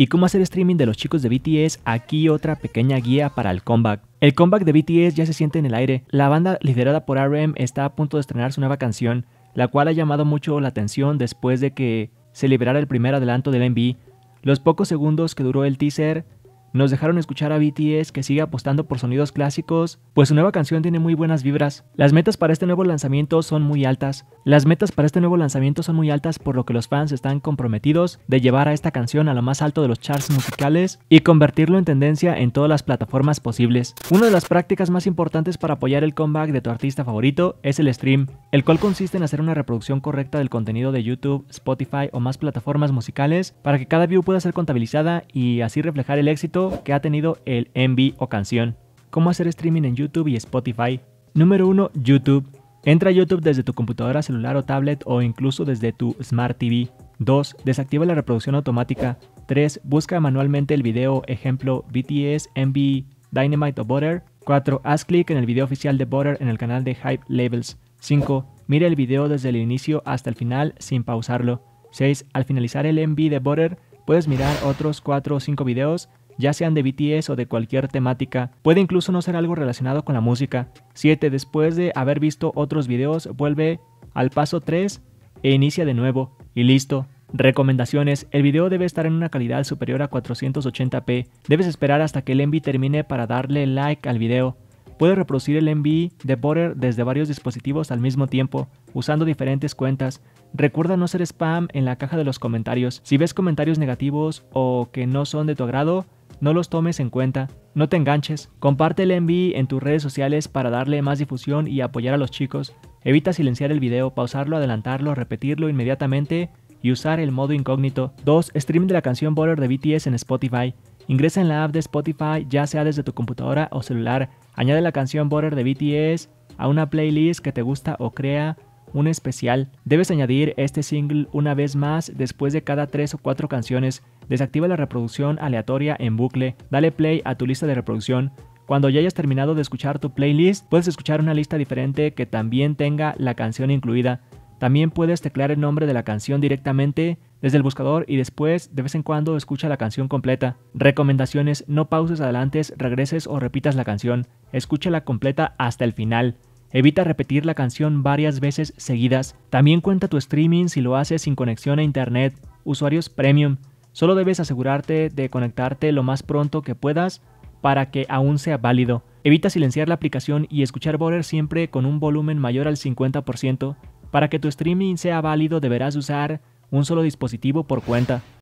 ¿Y cómo hacer streaming de los chicos de BTS? Aquí otra pequeña guía para el comeback. El comeback de BTS ya se siente en el aire. La banda liderada por RM está a punto de estrenar su nueva canción, la cual ha llamado mucho la atención después de que se liberara el primer adelanto del MV. Los pocos segundos que duró el teaser nos dejaron escuchar a BTS que sigue apostando por sonidos clásicos, pues su nueva canción tiene muy buenas vibras. Las metas para este nuevo lanzamiento son muy altas. Las metas para este nuevo lanzamiento son muy altas por lo que los fans están comprometidos de llevar a esta canción a lo más alto de los charts musicales y convertirlo en tendencia en todas las plataformas posibles. Una de las prácticas más importantes para apoyar el comeback de tu artista favorito es el stream, el cual consiste en hacer una reproducción correcta del contenido de YouTube, Spotify o más plataformas musicales para que cada view pueda ser contabilizada y así reflejar el éxito que ha tenido el MV o canción. ¿Cómo hacer streaming en YouTube y Spotify? Número 1. YouTube. Entra a YouTube desde tu computadora, celular o tablet o incluso desde tu Smart TV. 2. Desactiva la reproducción automática. 3. Busca manualmente el video ejemplo BTS, MV, Dynamite o Butter. 4. Haz clic en el video oficial de Butter en el canal de Hype Labels. 5. Mira el video desde el inicio hasta el final sin pausarlo. 6. Al finalizar el MV de Butter, puedes mirar otros 4 o 5 videos ya sean de BTS o de cualquier temática. Puede incluso no ser algo relacionado con la música. 7. Después de haber visto otros videos, vuelve al paso 3 e inicia de nuevo. Y listo. Recomendaciones. El video debe estar en una calidad superior a 480p. Debes esperar hasta que el MV termine para darle like al video. Puedes reproducir el MV de Butter desde varios dispositivos al mismo tiempo, usando diferentes cuentas. Recuerda no ser spam en la caja de los comentarios. Si ves comentarios negativos o que no son de tu agrado, no los tomes en cuenta, no te enganches, comparte el envío en tus redes sociales para darle más difusión y apoyar a los chicos, evita silenciar el video, pausarlo, adelantarlo, repetirlo inmediatamente y usar el modo incógnito. 2. Stream de la canción Butter de BTS en Spotify. Ingresa en la app de Spotify ya sea desde tu computadora o celular, añade la canción Butter de BTS a una playlist que te gusta o crea un especial. Debes añadir este single una vez más después de cada 3 o 4 canciones. Desactiva la reproducción aleatoria en bucle. Dale play a tu lista de reproducción. Cuando ya hayas terminado de escuchar tu playlist, puedes escuchar una lista diferente que también tenga la canción incluida. También puedes teclear el nombre de la canción directamente desde el buscador y después de vez en cuando escucha la canción completa. Recomendaciones, no pauses adelante, regreses o repitas la canción. Escúchala completa hasta el final. Evita repetir la canción varias veces seguidas. También cuenta tu streaming si lo haces sin conexión a internet. Usuarios premium. Solo debes asegurarte de conectarte lo más pronto que puedas para que aún sea válido. Evita silenciar la aplicación y escuchar Border siempre con un volumen mayor al 50%. Para que tu streaming sea válido deberás usar un solo dispositivo por cuenta.